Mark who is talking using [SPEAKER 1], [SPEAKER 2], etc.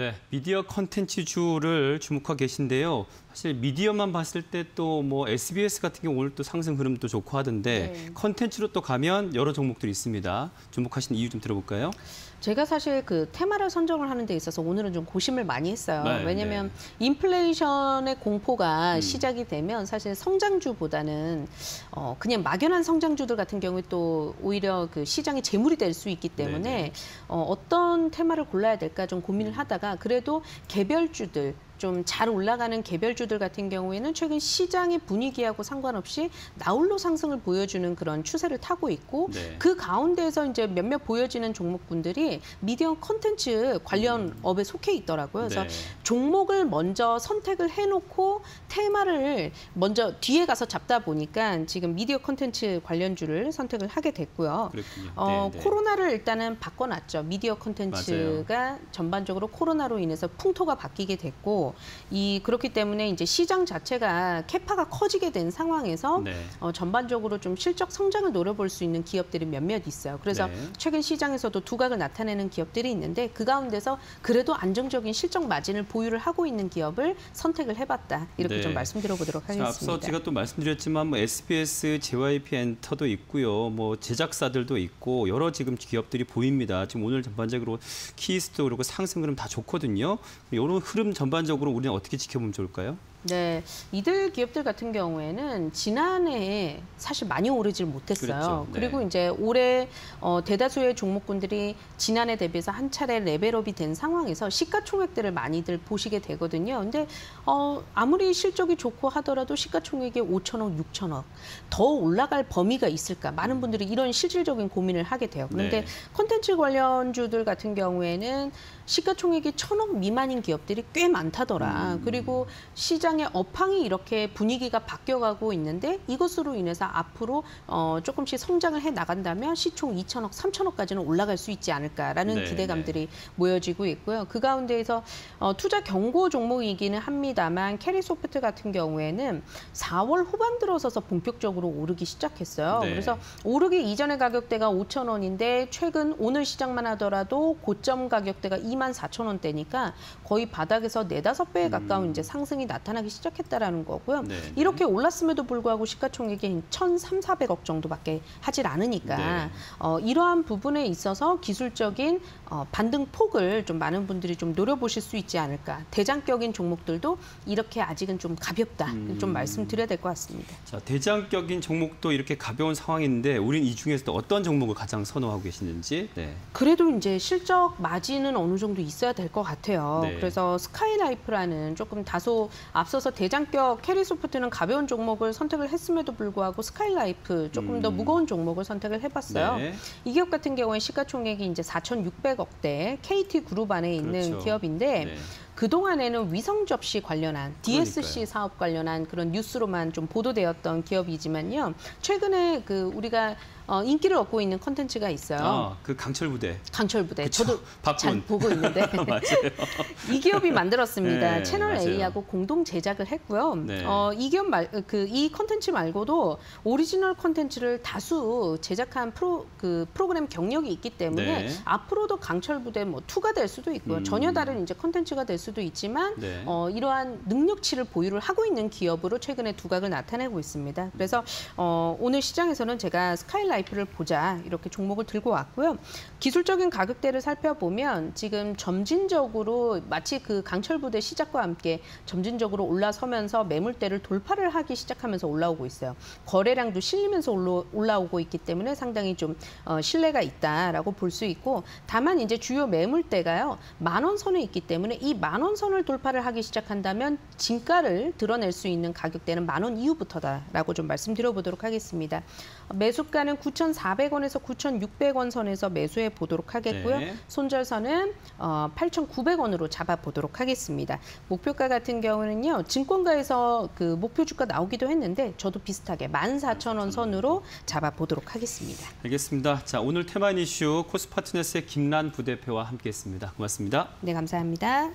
[SPEAKER 1] 네, 미디어 컨텐츠주를 주목하고 계신데요. 사실 미디어만 봤을 때 또 뭐 SBS 같은 경우 오늘 또 상승 흐름도 좋고 하던데
[SPEAKER 2] 네.
[SPEAKER 1] 컨텐츠로 또 가면 여러 종목들이 있습니다. 주목하신 이유 좀 들어볼까요?
[SPEAKER 2] 제가 사실 그 테마를 선정을 하는 데 있어서 오늘은 좀 고심을 많이 했어요.
[SPEAKER 1] 네,
[SPEAKER 2] 왜냐하면 인플레이션의 공포가
[SPEAKER 1] 음.
[SPEAKER 2] 시작이 되면 사실 성장주보다는 어 그냥 막연한 성장주들 같은 경우에 또 오히려 그 시장의 재물이 될 수 있기 때문에
[SPEAKER 1] 네네.
[SPEAKER 2] 어 어떤 테마를 골라야 될까 좀 고민을 하다가 그래도 개별주들 좀 잘 올라가는 개별주들 같은 경우에는 최근 시장의 분위기하고 상관없이 나홀로 상승을 보여주는 그런 추세를 타고 있고
[SPEAKER 1] 네.
[SPEAKER 2] 그 가운데에서 이제 몇몇 보여지는 종목군들이 미디어 컨텐츠 관련 업에 속해 있더라고요. 그래서
[SPEAKER 1] 네.
[SPEAKER 2] 종목을 먼저 선택을 해놓고 테마를 먼저 뒤에 가서 잡다 보니까 지금 미디어 컨텐츠 관련주를 선택을 하게 됐고요.
[SPEAKER 1] 그렇군요.
[SPEAKER 2] 어,
[SPEAKER 1] 네, 네.
[SPEAKER 2] 코로나를 일단은 바꿔놨죠. 미디어 컨텐츠가 전반적으로 코로나로 인해서 풍토가 바뀌게 됐고 이 그렇기 때문에 이제 시장 자체가 캐파가 커지게 된 상황에서
[SPEAKER 1] 네.
[SPEAKER 2] 어, 전반적으로 좀 실적 성장을 노려볼 수 있는 기업들이 몇몇 있어요. 그래서
[SPEAKER 1] 네.
[SPEAKER 2] 최근 시장에서도 두각을 나타내는 기업들이 있는데 그 가운데서 그래도 안정적인 실적 마진을 보유를 하고 있는 기업을 선택을 해봤다. 이렇게
[SPEAKER 1] 네.
[SPEAKER 2] 좀 말씀드려보도록
[SPEAKER 1] 자,
[SPEAKER 2] 하겠습니다.
[SPEAKER 1] 앞서 제가 또 말씀드렸지만 뭐 SBS, JYP 엔터도 있고요. 뭐 제작사들도 있고 여러 지금 기업들이 보입니다. 지금 오늘 전반적으로 키스도 그렇고 상승 흐름 다 좋거든요. 이런 흐름 전반적으로 우리는 어떻게 지켜보면 좋을까요?
[SPEAKER 2] 네, 이들 기업들 같은 경우에는 지난해에 사실 많이 오르질 못했어요.
[SPEAKER 1] 그렇죠. 네.
[SPEAKER 2] 그리고 이제 올해 어, 대다수의 종목군들이 지난해 대비해서 한 차례 레벨업이 된 상황에서 시가총액들을 많이들 보시게 되거든요. 근데 어, 아무리 실적이 좋고 하더라도 시가총액이 5천억, 6천억 더 올라갈 범위가 있을까? 많은 분들이 이런 실질적인 고민을 하게 돼요. 그런데
[SPEAKER 1] 네.
[SPEAKER 2] 콘텐츠 관련주들 같은 경우에는 시가총액이 천억 미만인 기업들이 꽤 많다더라.
[SPEAKER 1] 음.
[SPEAKER 2] 그리고 시장 의 업황이 이렇게 분위기가 바뀌어가고 있는데 이것으로 인해서 앞으로 어, 조금씩 성장을 해 나간다면 시총 2천억, 3천억까지는 올라갈 수 있지 않을까라는
[SPEAKER 1] 네,
[SPEAKER 2] 기대감들이 모여지고 있고요. 그 가운데에서 어, 투자 경고 종목이기는 합니다만 캐리소프트 같은 경우에는 4월 후반 들어서서 본격적으로 오르기 시작했어요.
[SPEAKER 1] 네.
[SPEAKER 2] 그래서 오르기 이전의 가격대가 5천 원인데 최근 오늘 시장만 하더라도 고점 가격대가 2만 4천 원대니까 거의 바닥에서 네다섯 배에 가까운 이제 상승이 나타나 기 시작했다라는 거고요.
[SPEAKER 1] 음. 네.
[SPEAKER 2] 이렇게 올랐음에도 불구하고 시가총액이 1,300, 400억 정도밖에 하질 않으니까
[SPEAKER 1] 네.
[SPEAKER 2] 어, 이러한 부분에 있어서 기술적인 어, 반등 폭을 좀 많은 분들이 좀 노려보실 수 있지 않을까. 대장격인 종목들도 이렇게 아직은 좀 가볍다.
[SPEAKER 1] 음.
[SPEAKER 2] 좀 말씀드려야 될 것 같습니다.
[SPEAKER 1] 자, 대장격인 종목도 이렇게 가벼운 상황인데 우린 이 중에서도 어떤 종목을 가장 선호하고 계시는지. 네.
[SPEAKER 2] 그래도 이제 실적 마진은 어느 정도 있어야 될 것 같아요.
[SPEAKER 1] 네.
[SPEAKER 2] 그래서 스카이라이프라는 조금 다소 앞 서서 대장격 캐리소프트는 가벼운 종목을 선택을 했음에도 불구하고 스카이라이프 조금 더
[SPEAKER 1] 음.
[SPEAKER 2] 무거운 종목을 선택을 해봤어요.
[SPEAKER 1] 네.
[SPEAKER 2] 이 기업 같은 경우에 시가총액이 이제 4,600억대 KT 그룹 안에 있는
[SPEAKER 1] 그렇죠.
[SPEAKER 2] 기업인데
[SPEAKER 1] 네.
[SPEAKER 2] 그동안에는 위성 접시 관련한 DSC
[SPEAKER 1] 그러니까요.
[SPEAKER 2] 사업 관련한 그런 뉴스로만 좀 보도되었던 기업이지만요. 최근에 그 우리가 어, 인기를 얻고 있는 컨텐츠가 있어요.
[SPEAKER 1] 아, 그 강철 부대.
[SPEAKER 2] 강철 부대.
[SPEAKER 1] 그쵸.
[SPEAKER 2] 저도
[SPEAKER 1] 박군.
[SPEAKER 2] 잘 보고 있는데
[SPEAKER 1] 맞아요.
[SPEAKER 2] 이 기업이 만들었습니다.
[SPEAKER 1] 네,
[SPEAKER 2] 채널
[SPEAKER 1] 맞아요.
[SPEAKER 2] A하고 공동 제작을 했고요.
[SPEAKER 1] 네.
[SPEAKER 2] 어, 이 기업 말 그이 컨텐츠 말고도 오리지널 컨텐츠를 다수 제작한 프로 그 프로그램 경력이 있기 때문에
[SPEAKER 1] 네.
[SPEAKER 2] 앞으로도 강철 부대 뭐 2가 될 수도 있고요.
[SPEAKER 1] 음.
[SPEAKER 2] 전혀 다른 이제 컨텐츠가 될 수도 있지만
[SPEAKER 1] 네.
[SPEAKER 2] 어, 이러한 능력치를 보유를 하고 있는 기업으로 최근에 두각을 나타내고 있습니다. 그래서 어, 오늘 시장에서는 제가 스카이라이프를 보자 이렇게 종목을 들고 왔고요. 기술적인 가격대를 살펴보면 지금 점진적으로 마치 그 강철 부대 시작과 함께 점진적으로 올라서면서 매물대를 돌파를 하기 시작하면서 올라오고 있어요. 거래량도 실리면서 올라, 올라오고 있기 때문에 상당히 좀 어, 신뢰가 있다라고 볼 수 있고 다만 이제 주요 매물대가요 만 원 선에 있기 때문에 이만 원 선을 돌파를 하기 시작한다면 진가를 드러낼 수 있는 가격대는 만 원 이후부터다라고 좀 말씀드려 보도록 하겠습니다. 매수가는 9,400원에서 9,600원 선에서 매수해 보도록 하겠고요.
[SPEAKER 1] 네.
[SPEAKER 2] 손절선은 어, 8,900원으로 잡아 보도록 하겠습니다. 목표가 같은 경우는요. 증권가에서 그 목표 주가 나오기도 했는데 저도 비슷하게 14,000원 선으로 잡아 보도록 하겠습니다.
[SPEAKER 1] 알겠습니다. 자, 오늘 테마 이슈 코스파트너스의 김란 부대표와 함께했습니다. 고맙습니다.
[SPEAKER 2] 네, 감사합니다.